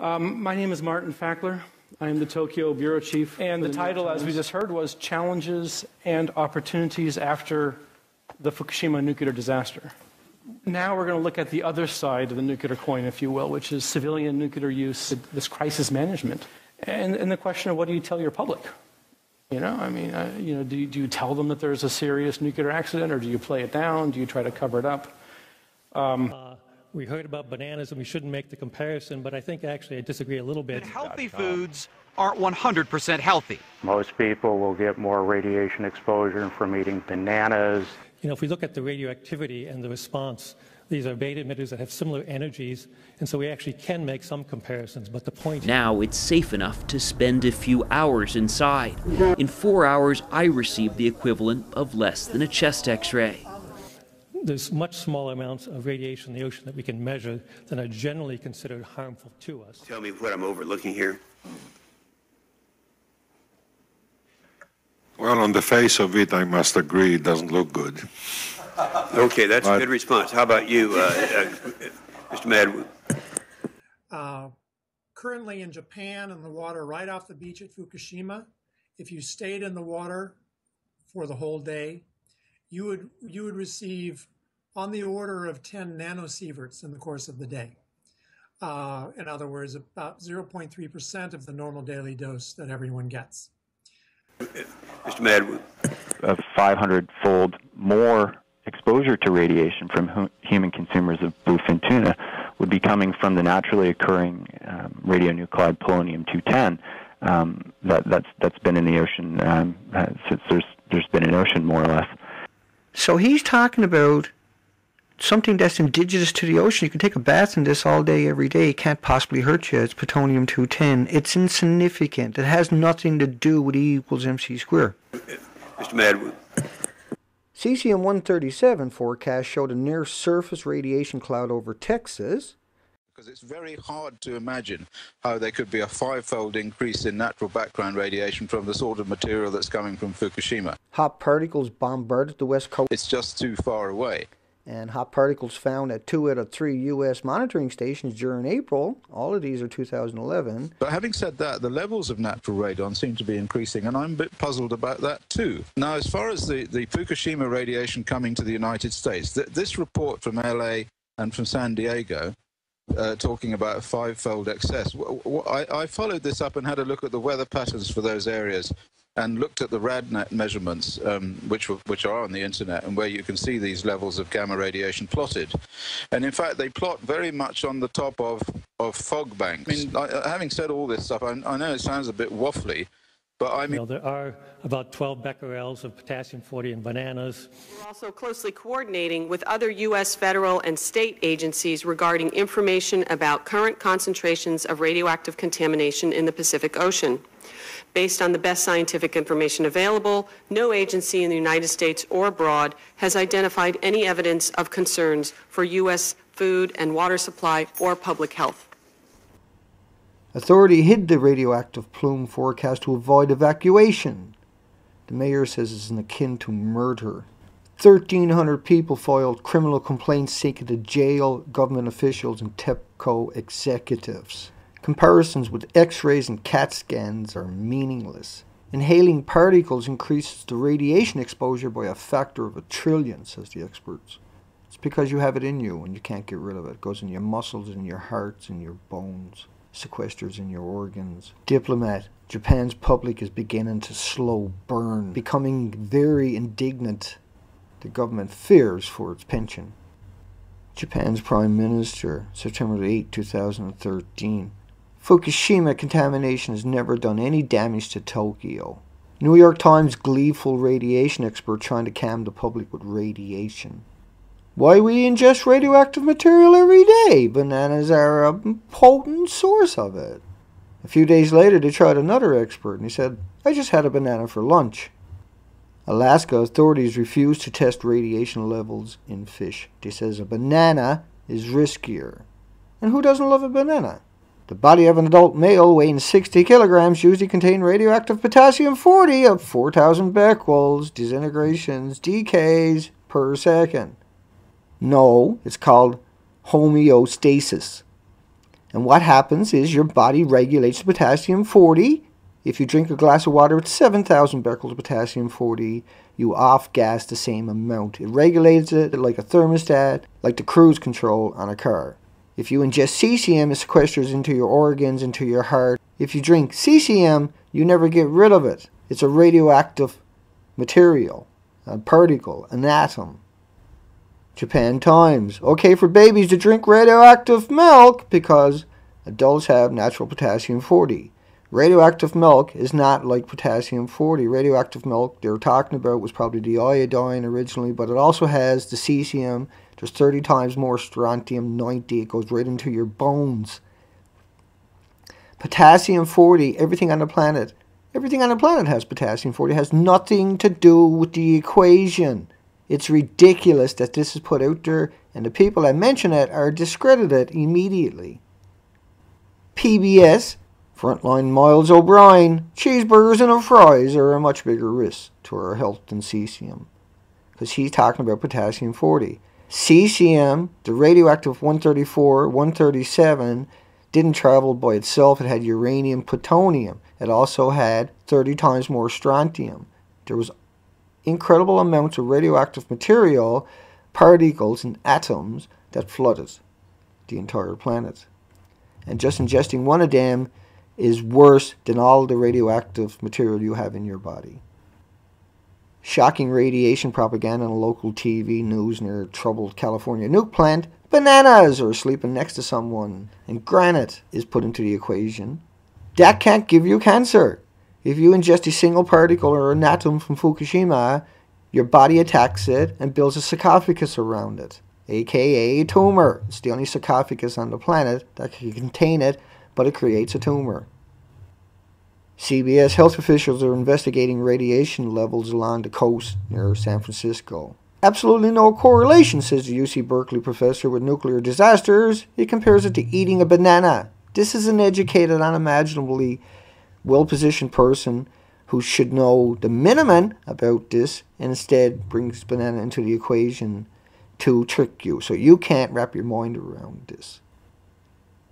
Um, my name is Martin Fackler. I am the Tokyo Bureau Chief. And the title, as we just heard, was Challenges and Opportunities After the Fukushima Nuclear Disaster. Now we're going to look at the other side of the nuclear coin, if you will, which is civilian nuclear use, this crisis management. And, and the question of what do you tell your public? You know, I mean, uh, you know, do you, do you tell them that there's a serious nuclear accident, or do you play it down? Do you try to cover it up? Um, uh, we heard about bananas and we shouldn't make the comparison, but I think actually I disagree a little bit. healthy foods aren't 100% healthy. Most people will get more radiation exposure from eating bananas. You know, if we look at the radioactivity and the response, these are beta emitters that have similar energies, and so we actually can make some comparisons. But the point now it's safe enough to spend a few hours inside. In four hours, I received the equivalent of less than a chest X-ray there's much smaller amounts of radiation in the ocean that we can measure than are generally considered harmful to us. Tell me what I'm overlooking here. Well, on the face of it, I must agree, it doesn't look good. Okay, that's but, a good response. How about you, uh, uh, Mr. Madwood? Uh, currently in Japan, in the water right off the beach at Fukushima, if you stayed in the water for the whole day, you would you would receive on the order of 10 nanosieverts in the course of the day. Uh, in other words, about 0.3% of the normal daily dose that everyone gets. Mr. Madwood. A 500 fold more exposure to radiation from human consumers of bluefin tuna would be coming from the naturally occurring um, radionuclide polonium 210 um, that, that's, that's been in the ocean um, since there's, there's been an ocean, more or less. So he's talking about something that's indigenous to the ocean. You can take a bath in this all day, every day. It can't possibly hurt you. It's plutonium 210. It's insignificant. It has nothing to do with E equals mc squared. Mr. Madwood. Cesium 137 forecast showed a near surface radiation cloud over Texas because it's very hard to imagine how there could be a five-fold increase in natural background radiation from the sort of material that's coming from Fukushima. Hot particles bombarded the west coast. It's just too far away. And hot particles found at two out of three U.S. monitoring stations during April. All of these are 2011. But having said that, the levels of natural radon seem to be increasing, and I'm a bit puzzled about that too. Now, as far as the, the Fukushima radiation coming to the United States, th this report from LA and from San Diego uh, talking about a five-fold excess. I, I, followed this up and had a look at the weather patterns for those areas and looked at the RadNet measurements, um, which, which are on the internet, and where you can see these levels of gamma radiation plotted. And in fact, they plot very much on the top of, of fog banks. I mean, I, having said all this stuff, I, I know it sounds a bit waffly, but I mean, you know, there are about 12 becquerels of potassium 40 in bananas. We're also closely coordinating with other U.S. federal and state agencies regarding information about current concentrations of radioactive contamination in the Pacific Ocean. Based on the best scientific information available, no agency in the United States or abroad has identified any evidence of concerns for U.S. food and water supply or public health. Authority hid the radioactive plume forecast to avoid evacuation. The mayor says it's akin to murder. 1,300 people filed criminal complaints seeking to jail government officials and TEPCO executives. Comparisons with x rays and CAT scans are meaningless. Inhaling particles increases the radiation exposure by a factor of a trillion, says the experts. It's because you have it in you and you can't get rid of it. It goes in your muscles, in your hearts, in your bones sequesters in your organs. Diplomat, Japan's public is beginning to slow burn, becoming very indignant. The government fears for its pension. Japan's Prime Minister, September 8, 2013. Fukushima contamination has never done any damage to Tokyo. New York Times gleeful radiation expert trying to calm the public with radiation. Why we ingest radioactive material every day? Bananas are a potent source of it. A few days later, they tried another expert, and he said, I just had a banana for lunch. Alaska authorities refuse to test radiation levels in fish. They says a banana is riskier. And who doesn't love a banana? The body of an adult male weighing 60 kilograms usually contains radioactive potassium 40 of 4,000 becquerels, disintegrations, decays per second. No, it's called homeostasis. And what happens is your body regulates the potassium 40. If you drink a glass of water with 7,000 becquerels of potassium 40, you off gas the same amount. It regulates it like a thermostat, like the cruise control on a car. If you ingest cesium, it sequesters into your organs, into your heart. If you drink cesium, you never get rid of it. It's a radioactive material, a particle, an atom. Japan Times. Okay for babies to drink radioactive milk because adults have natural potassium 40. Radioactive milk is not like potassium 40. Radioactive milk they were talking about was probably the iodine originally, but it also has the cesium. There's 30 times more strontium 90. It goes right into your bones. Potassium 40, everything on the planet. Everything on the planet has potassium 40. It has nothing to do with the equation. It's ridiculous that this is put out there, and the people that mention it are discredited immediately. PBS, Frontline Miles O'Brien, cheeseburgers and fries are a much bigger risk to our health than cesium. Because he's talking about potassium 40. Cesium, the radioactive 134, 137, didn't travel by itself. It had uranium, plutonium. It also had 30 times more strontium. There was incredible amounts of radioactive material, particles, and atoms that flooded the entire planet. And just ingesting one of them is worse than all the radioactive material you have in your body. Shocking radiation propaganda on local TV news near a troubled California nuke plant. Bananas are sleeping next to someone, and granite is put into the equation. That can't give you cancer. If you ingest a single particle or an atom from Fukushima, your body attacks it and builds a sarcophagus around it, aka a tumor. It's the only sarcophagus on the planet that can contain it, but it creates a tumor. CBS health officials are investigating radiation levels along the coast near San Francisco. Absolutely no correlation, says the UC Berkeley professor, with nuclear disasters. He compares it to eating a banana. This is an educated, unimaginably well positioned person who should know the minimum about this and instead brings banana into the equation to trick you. So you can't wrap your mind around this.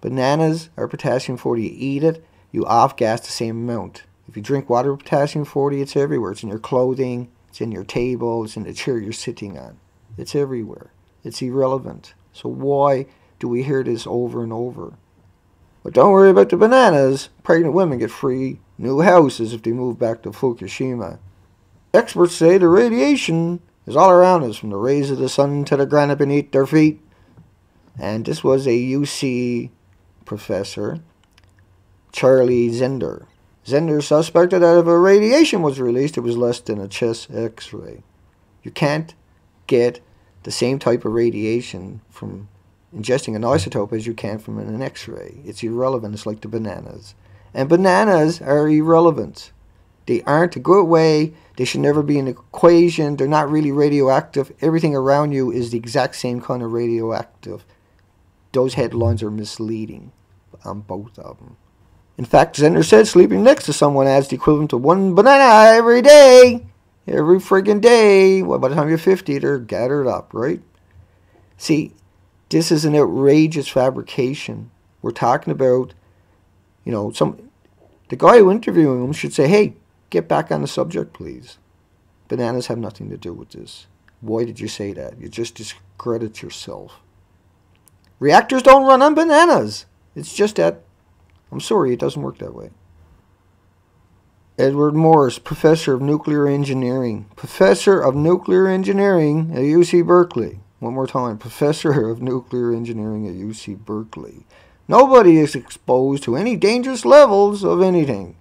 Bananas are potassium 40. You eat it, you off gas the same amount. If you drink water with potassium 40, it's everywhere. It's in your clothing, it's in your table, it's in the chair you're sitting on. It's everywhere. It's irrelevant. So why do we hear this over and over? But don't worry about the bananas. Pregnant women get free new houses if they move back to Fukushima. Experts say the radiation is all around us, from the rays of the sun to the granite beneath their feet. And this was a UC professor, Charlie Zehnder. Zehnder suspected that if a radiation was released, it was less than a chest x-ray. You can't get the same type of radiation from ingesting an isotope as you can from an X-ray. It's irrelevant. It's like the bananas. And bananas are irrelevant. They aren't a good way. They should never be an equation. They're not really radioactive. Everything around you is the exact same kind of radioactive. Those headlines are misleading on both of them. In fact, Zehnder said sleeping next to someone adds the equivalent to one banana every day. Every friggin' day. Well, by the time you're 50, they're gathered up, right? See, this is an outrageous fabrication. We're talking about, you know, some the guy who interviewing him should say, "Hey, get back on the subject, please." Bananas have nothing to do with this. Why did you say that? You just discredit yourself. Reactors don't run on bananas. It's just that, I'm sorry, it doesn't work that way. Edward Morse, Professor of Nuclear Engineering. Professor of Nuclear Engineering at UC Berkeley. One more time, professor of nuclear engineering at UC Berkeley. Nobody is exposed to any dangerous levels of anything.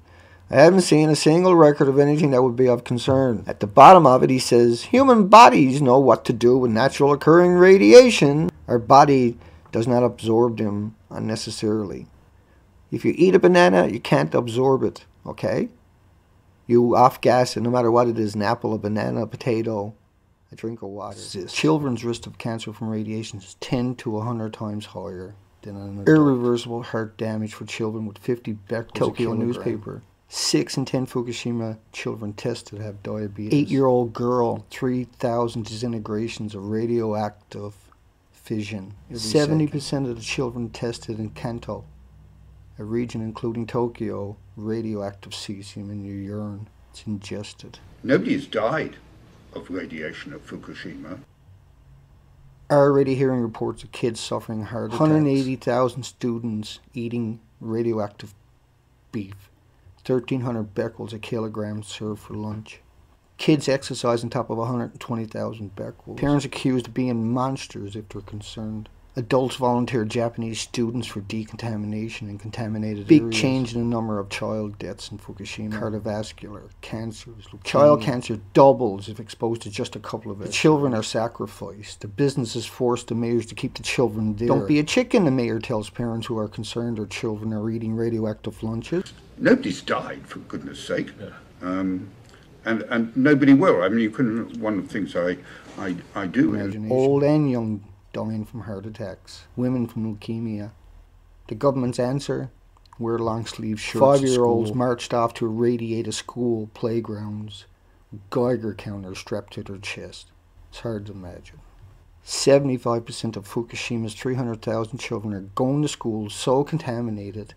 I haven't seen a single record of anything that would be of concern. At the bottom of it, he says, Human bodies know what to do with natural occurring radiation. Our body does not absorb them unnecessarily. If you eat a banana, you can't absorb it, okay? You off gas it no matter what it is an apple, a banana, a potato, a drink of water. Children's risk of cancer from radiation is 10 to 100 times higher than an irreversible heart damage for children with 50 becquerels Tokyo newspaper. Six in ten Fukushima children tested have diabetes. Eight-year-old girl, 3,000 disintegrations of radioactive fission. 70% of the children tested in Kanto, a region including Tokyo, radioactive cesium in your urine. It's ingested. Nobody's died of radiation at Fukushima. Already hearing reports of kids suffering heart attacks. 180,000 students eating radioactive beef. 1,300 becquerels a kilogram served for lunch. Kids exercise on top of 120,000 becquerels. Parents accused of being monsters if they're concerned. Adults volunteer Japanese students for decontamination in contaminated Big areas. change in the number of child deaths in Fukushima. Cardiovascular, cancers. Leukemia. Child cancer doubles if exposed to just a couple of it. The children are sacrificed. The business businesses force the mayors to keep the children there. Don't be a chicken, the mayor tells parents who are concerned their children are eating radioactive lunches. Nobody's died, for goodness sake. Yeah. Um, and, and nobody will. I mean, you can. One of the things I, I, I do. Old and young dying from heart attacks, women from leukemia. The government's answer wear long sleeve shirts. Five year olds marched off to irradiate a school playgrounds, Geiger counters strapped to their chest. It's hard to imagine. 75% of Fukushima's 300,000 children are going to school so contaminated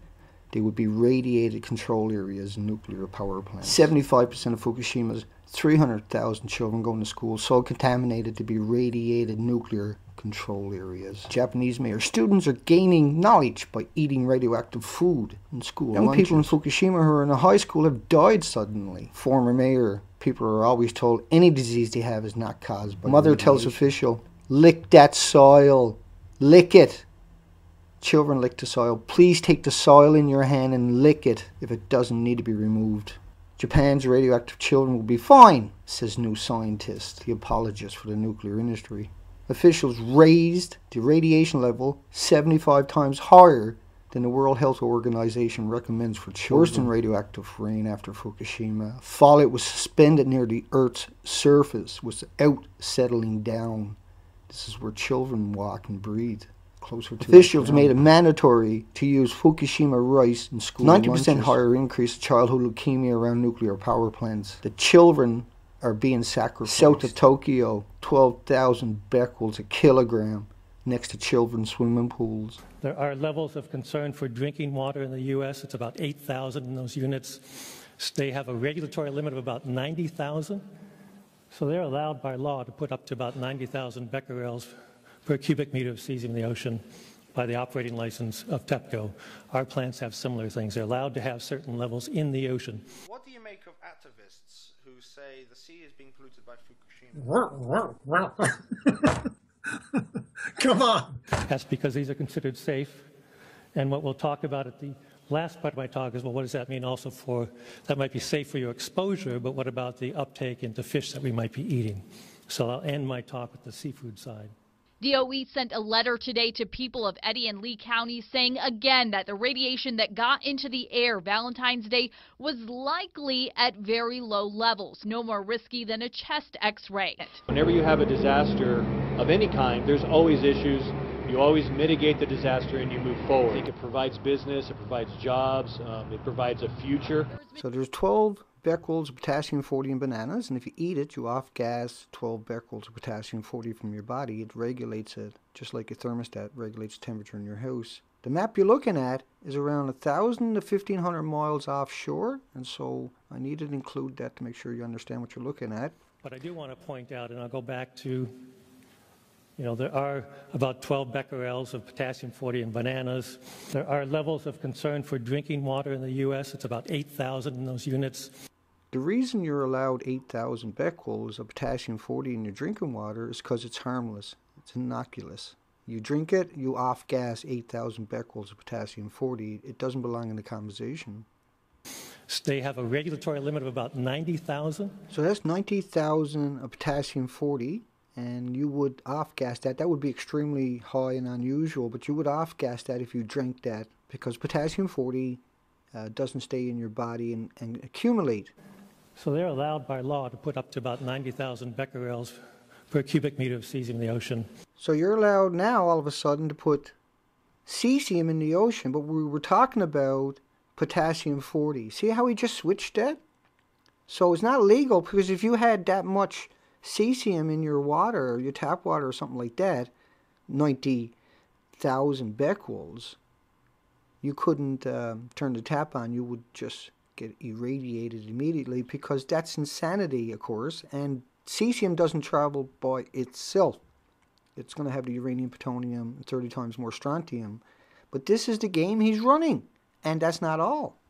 they would be radiated control areas in nuclear power plants. 75% of Fukushima's 300,000 children going to school so contaminated to be radiated nuclear control areas. Japanese mayor students are gaining knowledge by eating radioactive food in school. Young lunches. people in Fukushima who are in a high school have died suddenly. Former mayor, people are always told any disease they have is not caused by Mother tells official, lick that soil. Lick it. Children lick the soil. Please take the soil in your hand and lick it if it doesn't need to be removed. Japan's radioactive children will be fine, says new scientist, the apologist for the nuclear industry officials raised the radiation level 75 times higher than the World Health Organization recommends for children. Worse than radioactive rain after Fukushima. Fallout was suspended near the Earth's surface without settling down. This is where children walk and breathe. Closer to Officials made it mandatory to use Fukushima rice in school. 90% higher increase of childhood leukemia around nuclear power plants. The children are being sacrificed. South of Tokyo, 12,000 becquerels a kilogram next to children's swimming pools. There are levels of concern for drinking water in the U.S. It's about 8,000 in those units. They have a regulatory limit of about 90,000. So they're allowed by law to put up to about 90,000 becquerels per cubic meter of cesium in the ocean by the operating license of TEPCO. Our plants have similar things. They're allowed to have certain levels in the ocean. What do you make of activists who say the sea is being polluted by Fukushima? Come on. That's because these are considered safe. And what we'll talk about at the last part of my talk is well, what does that mean also for that might be safe for your exposure, but what about the uptake into fish that we might be eating? So I'll end my talk with the seafood side. DOE sent a letter today to people of Eddy and Lee counties saying again that the radiation that got into the air Valentine's Day was likely at very low levels, no more risky than a chest x-ray. Whenever you have a disaster of any kind, there's always issues. You always mitigate the disaster and you move forward. I think it provides business, it provides jobs, um, it provides a future. So there's 12 becquerels of potassium 40 in bananas, and if you eat it, you off gas 12 becquerels of potassium 40 from your body. It regulates it, just like a thermostat regulates temperature in your house. The map you're looking at is around 1,000 to 1,500 miles offshore, and so I needed to include that to make sure you understand what you're looking at. But I do want to point out, and I'll go back to you know, there are about 12 becquerels of potassium 40 in bananas. There are levels of concern for drinking water in the U.S. It's about 8,000 in those units. The reason you're allowed 8,000 becquerels of potassium 40 in your drinking water is because it's harmless. It's innocuous. You drink it, you off gas 8,000 becquerels of potassium 40. It doesn't belong in the conversation. They have a regulatory limit of about 90,000. So that's 90,000 of potassium 40, and you would off gas that. That would be extremely high and unusual, but you would off gas that if you drank that because potassium 40 uh, doesn't stay in your body and, and accumulate. So they're allowed by law to put up to about 90,000 becquerels per cubic meter of cesium in the ocean. So you're allowed now, all of a sudden, to put cesium in the ocean, but we were talking about potassium 40. See how we just switched that? So it's not legal because if you had that much cesium in your water, your tap water or something like that, 90,000 becquerels, you couldn't um, turn the tap on. You would just get irradiated immediately because that's insanity, of course. And cesium doesn't travel by itself. It's going to have the uranium, plutonium, 30 times more strontium. But this is the game he's running. And that's not all.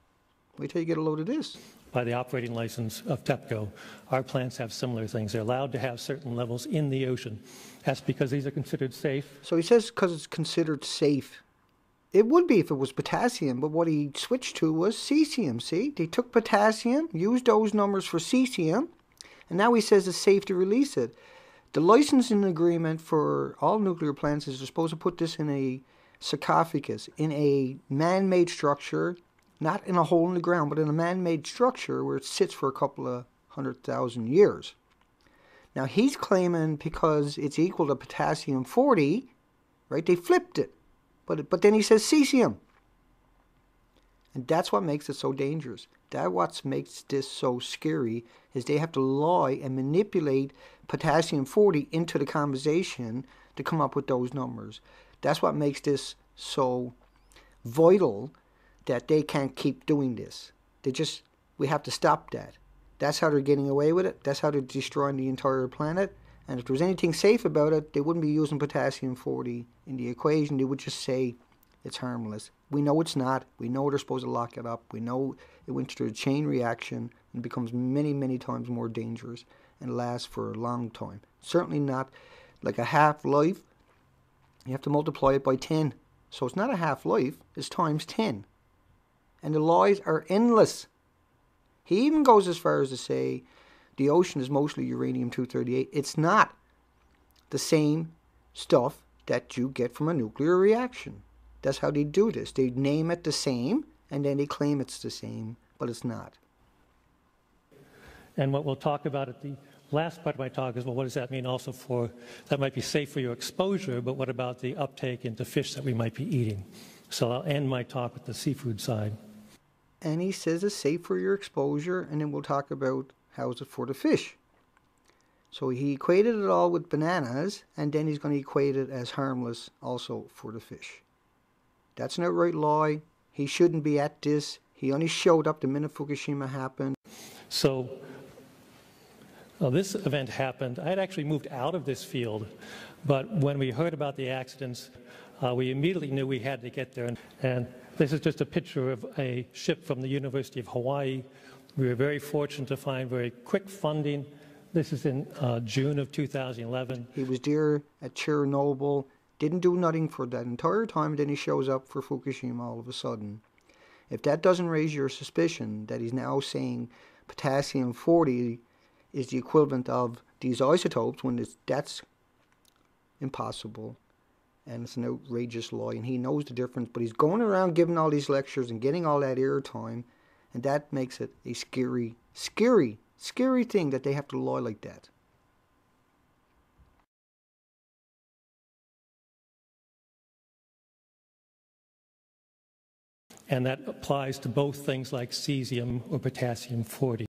Wait till you get a load of this. By the operating license of TEPCO, our plants have similar things. They're allowed to have certain levels in the ocean. That's because these are considered safe. So he says because it's considered safe. It would be if it was potassium, but what he switched to was cesium. See, they took potassium, used those numbers for cesium, and now he says it's safe to release it. The licensing agreement for all nuclear plants is they're supposed to put this in a sarcophagus, in a man made structure, not in a hole in the ground, but in a man made structure where it sits for a couple of hundred thousand years. Now he's claiming because it's equal to potassium 40, right? They flipped it. But, but then he says cesium. And that's what makes it so dangerous. That what makes this so scary is they have to lie and manipulate potassium 40 into the conversation to come up with those numbers. That's what makes this so vital that they can't keep doing this. They just we have to stop that. That's how they're getting away with it. That's how they're destroying the entire planet. And if there was anything safe about it, they wouldn't be using potassium 40 in the equation. They would just say it's harmless. We know it's not. We know they're supposed to lock it up. We know it went through a chain reaction and becomes many, many times more dangerous and lasts for a long time. Certainly not like a half life. You have to multiply it by 10. So it's not a half life, it's times 10. And the lies are endless. He even goes as far as to say the ocean is mostly uranium 238. It's not the same stuff that you get from a nuclear reaction. That's how they do this. They name it the same and then they claim it's the same, but it's not. And what we'll talk about at the last part of my talk is well, what does that mean also for that might be safe for your exposure, but what about the uptake into fish that we might be eating? So I'll end my talk with the seafood side. And he says it's safe for your exposure, and then we'll talk about how is it for the fish? So he equated it all with bananas, and then he's going to equate it as harmless also for the fish. That's an outright lie. He shouldn't be at this. He only showed up the minute Fukushima happened. So well, this event happened. I had actually moved out of this field, but when we heard about the accidents, uh, we immediately knew we had to get there. And, and this is just a picture of a ship from the University of Hawaii we were very fortunate to find very quick funding. This is in uh, June of 2011. He was there at Chernobyl, didn't do nothing for that entire time, then he shows up for Fukushima all of a sudden. If that doesn't raise your suspicion that he's now saying potassium 40 is the equivalent of these isotopes when it's, that's impossible and it's an outrageous lie and he knows the difference but he's going around giving all these lectures and getting all that airtime and that makes it a scary, scary, scary thing that they have to lie like that. And that applies to both things like cesium or potassium 40.